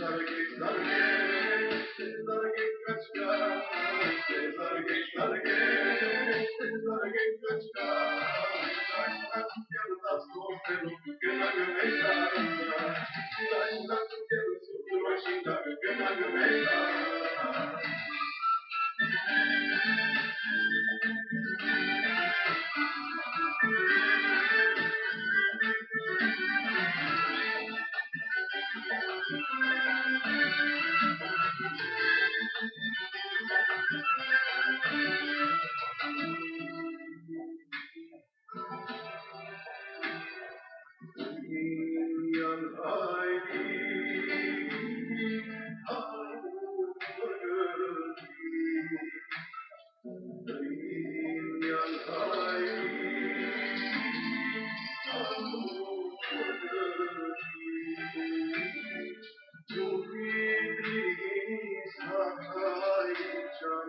Thank you.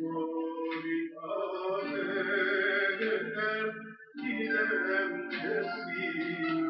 world. Hemkesi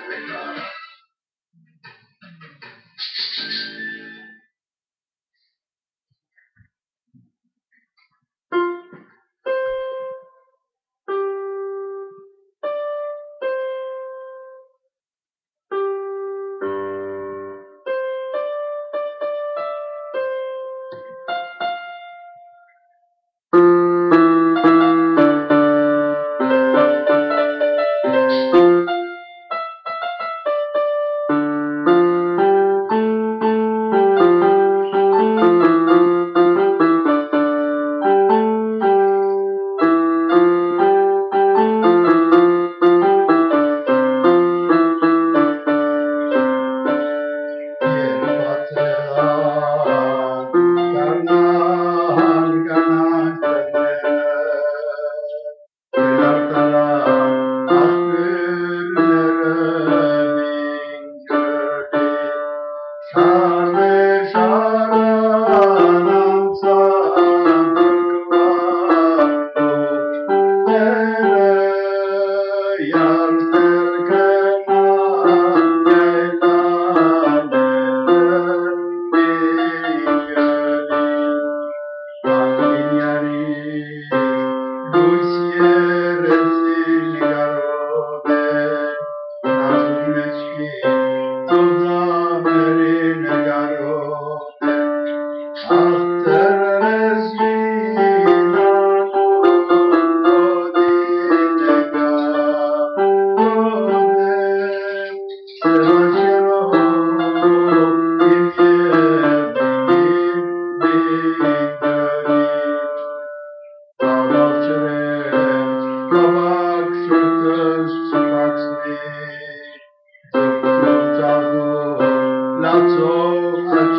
friend.